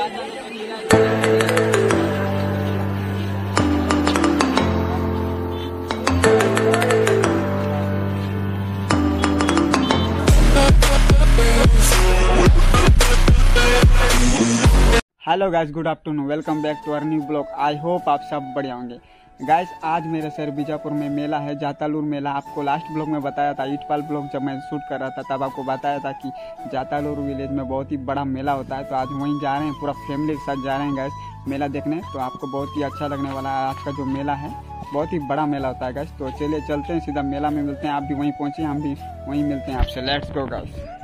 Hello guys good afternoon welcome back to our new blog I hope आप सब बढ़िया होंगे। गाइस आज मेरे शहर बीजापुर में मेला है, जातालूर मेला। आपको लास्ट ब्लॉग में बताया था ईटपाल ब्लॉग जब मैं शूट कर रहा था, तब आपको बताया था कि जातालूर विलेज में बहुत ही बड़ा मेला होता है। तो आज वहीं जा रहे हैं, पूरा फैमिली के साथ जा रहे हैं गैस मेला देखने तो आपको बहुत ही अच्छा लगने वाला है। आज का जो मेला है, बहुत ही बड़ा मेला होता है गैस तो चलिए चलते हैं, सीधा मेला में मिलते हैं। आप भी वहीं पहुँचे हम भी वहीं मिलते हैं आपसे। Let's go guys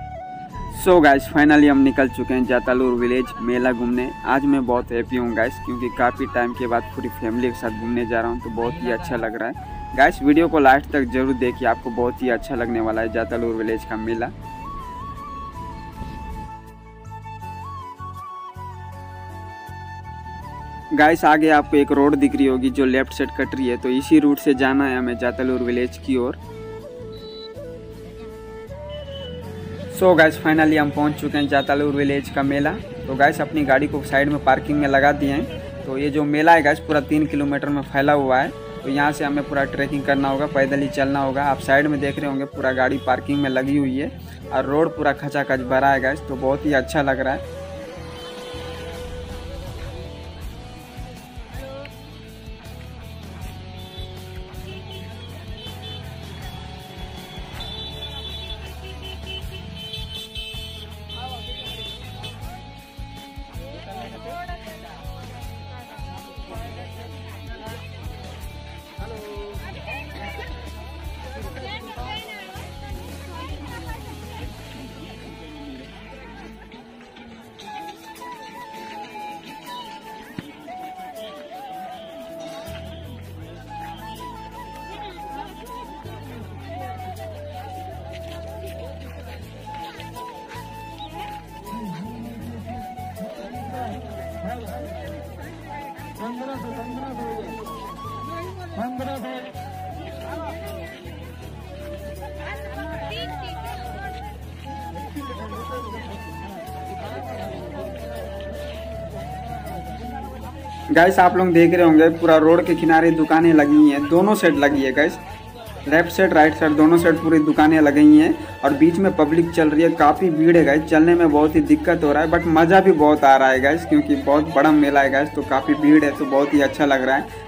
so guys finally हम निकल चुके हैं जातालूर विलेज मेला घूमने। आज मैं बहुत हैप्पी हूँ गाइस क्योंकि काफ़ी टाइम के बाद पूरी फैमिली के साथ घूमने जा रहा हूँ तो बहुत ही अच्छा लग रहा है। गाइस वीडियो को लास्ट तक ज़रूर देखिए, आपको बहुत ही अच्छा लगने वाला है जातालूर विलेज का मेला। गाइस आगे आपको एक रोड दिख रही होगी जो लेफ़्ट साइड कट रही है तो इसी रूट से जाना है हमें जातालूर विलेज की ओर। सो गैस फाइनली हम पहुँच चुके हैं जातालूर विलेज का मेला। तो गैस अपनी गाड़ी को साइड में पार्किंग में लगा दिए हैं। तो ये जो मेला है गैस पूरा तीन किलोमीटर में फैला हुआ है। तो यहाँ से हमें पूरा ट्रैकिंग करना होगा, पैदल ही चलना होगा। आप साइड में देख रहे होंगे, पूरा गाड़ी पार्किंग में लगी हुई है। और रोड पूरा खचाखच भरा है गैस तो बहुत ही अच्छा लग रहा है। गैस आप लोग देख रहे होंगे, पूरा रोड के किनारे दुकानें लगी हैं। दोनों साइड लगी है guys left side right side दोनों साइड पूरी दुकानें लगी हैं और बीच में पब्लिक चल रही है। काफ़ी भीड़ है गैस चलने में बहुत ही दिक्कत हो रहा है बट मज़ा भी बहुत आ रहा है गैस क्योंकि बहुत बड़ा मेला है गैस तो काफ़ी भीड़ है तो बहुत ही अच्छा लग रहा है।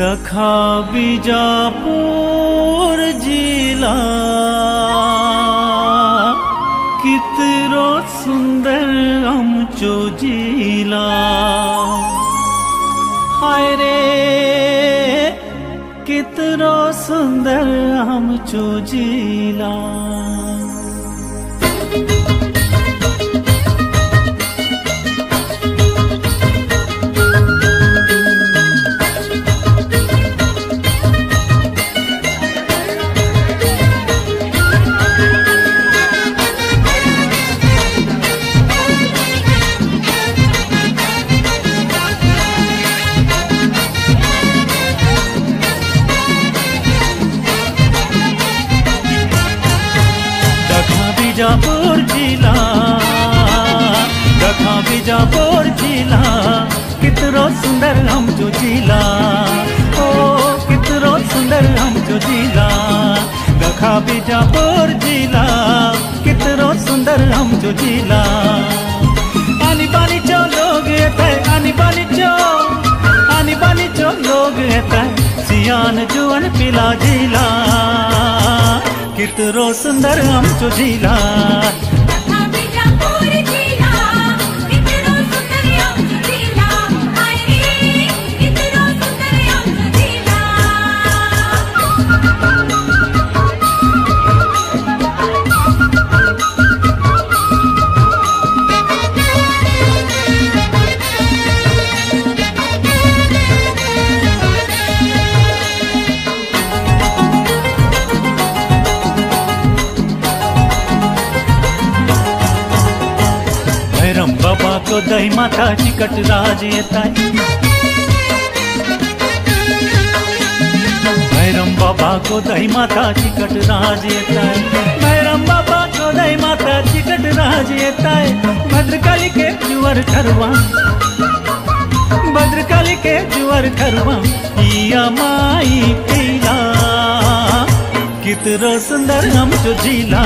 दखा बीजापुर जिला। कितरो सुंदर आमचो जिला। हाय रे कितरो सुंदर आमचो जिला। जिला दखा बीजापुर जिला कितरो सुंदर हम जो जिला। ओ, कितरो सुंदर हम जो जिला। दखा बीजापुर जिला कितरो सुंदर आमचो जिला। आनी बानीचो लोग येताय आनी बानीचो आनी बानीचो लोग येताय सियान जुवन पिला जिला। कितरो सुंदर आमचो जिला। दही माता राज येताय भैरम बाबा को दही माता चिकट राज येताय भैरम बाबा को दही माता चिकट राज येताय भद्रकाली के जुवर ठरवा भद्रकाली के जुवर ठरवा पिया माई पीला कितरो सुंदर आमचो जिला।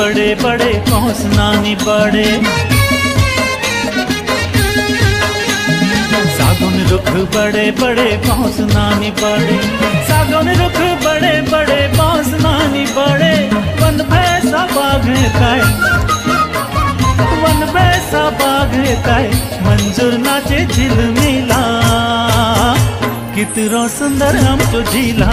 बड़े बड़े कौस नानी बड़े सागुन रुख बड़े बड़े कौस नानी बड़े सागुन रुख बड़े बड़े कौस नानी बड़े वन भैसा बाघ काय वन भैसा बाघ काय मंजूर नाचे झिलमिला कितरो सुंदर आमचो जिला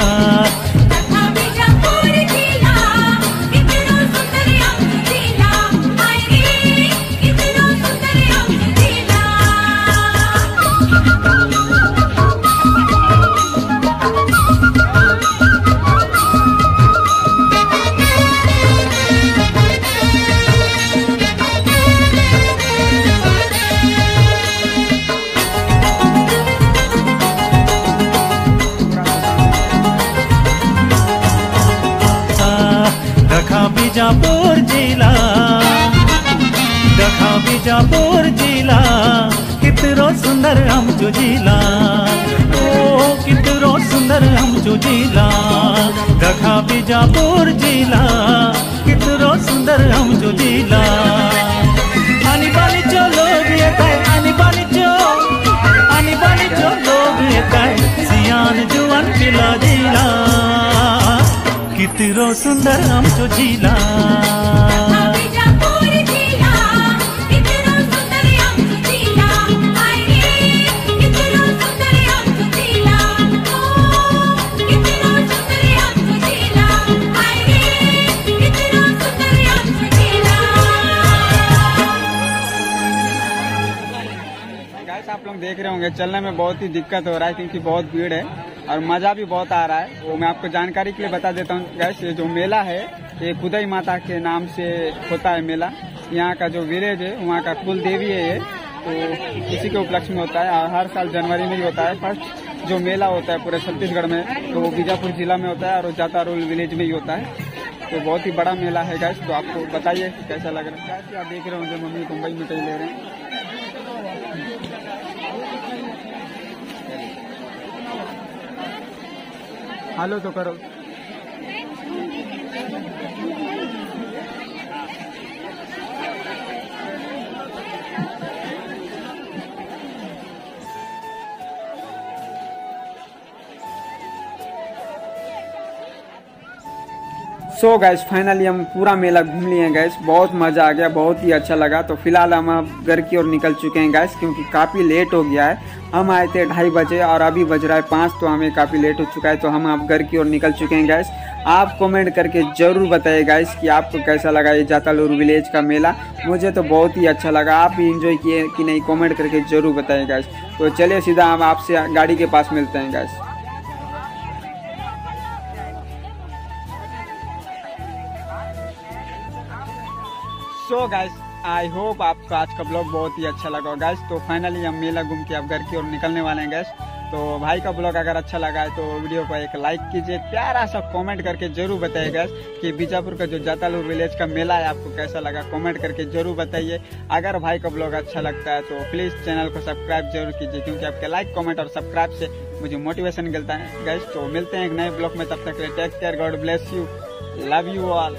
बीजापुर जिला। देखा बीजापुर जिला, कितरो सुंदर आमचो जिला। ओ, कितरो सुंदर आमचो जिला। देखा बीजापुर जिला, कितरो सुंदर आमचो जिला। आनी बानीचो लोग बानीचो लोग सियान जुवान पिला जिला। कितरो सुंदर आमचो जिला आप लोग देख रहे होंगे चलने में बहुत ही दिक्कत हो रहा है क्योंकि बहुत भीड़ है। और मज़ा भी बहुत आ रहा है। वो मैं आपको जानकारी के लिए बता देता हूँ गैस ये जो मेला है, ये कुदई माता के नाम से होता है मेला। यहाँ का जो विलेज है, वहाँ का कुल देवी है ये। तो इसी के उपलक्ष्य में होता है। और हर साल जनवरी में ही होता है। फ़र्स्ट जो मेला होता है पूरे छत्तीसगढ़ में तो वो बीजापुर जिला में होता है और जाता रोल विलेज में ही होता है। तो बहुत ही बड़ा मेला है गैस तो आपको बताइए कैसा लग रहा है। आप देख रहे होंगे, मम्मी, मुंबई मिठाई ले रहे हैं। हेलो तो करो। सो गैस फाइनली हम पूरा मेला घूम लिए हैं गैस बहुत मज़ा आ गया, बहुत ही अच्छा लगा. तो फ़िलहाल हम अब घर की ओर निकल चुके हैं गैस क्योंकि काफ़ी लेट हो गया है. हम आए थे ढाई बजे और अभी बज रहा है पाँच तो हमें काफ़ी लेट हो चुका है. तो हम अब घर की ओर निकल चुके हैं गैस आप कमेंट करके ज़रूर बताइए गैस कि आपको कैसा लगा ये जातालूर विलेज का मेला. मुझे तो बहुत ही अच्छा लगा. आप भी इंजॉय किए कि नहीं कमेंट करके ज़रूर बताइए गैस तो चलिए सीधा हम आपसे गाड़ी के पास मिलते हैं guys so guys I hope आपको आज का ब्लॉग बहुत ही अच्छा लगा गैस तो फाइनली हम मेला घूम के अब घर की ओर निकलने वाले हैं गैस तो भाई का ब्लॉग अगर अच्छा लगा है तो वीडियो को एक लाइक कीजिए, प्यारा सा कमेंट करके ज़रूर बताइए गैस कि बीजापुर का जो जातालूर विलेज का मेला है, आपको कैसा लगा? कमेंट करके ज़रूर बताइए। अगर भाई का ब्लॉग अच्छा लगता है तो प्लीज़ चैनल को सब्सक्राइब ज़रूर कीजिए, क्योंकि आपके लाइक कमेंट और सब्सक्राइब से मुझे मोटिवेशन मिलता है गैस तो मिलते हैं एक नए ब्लॉग में, तब तक take care God bless you love you all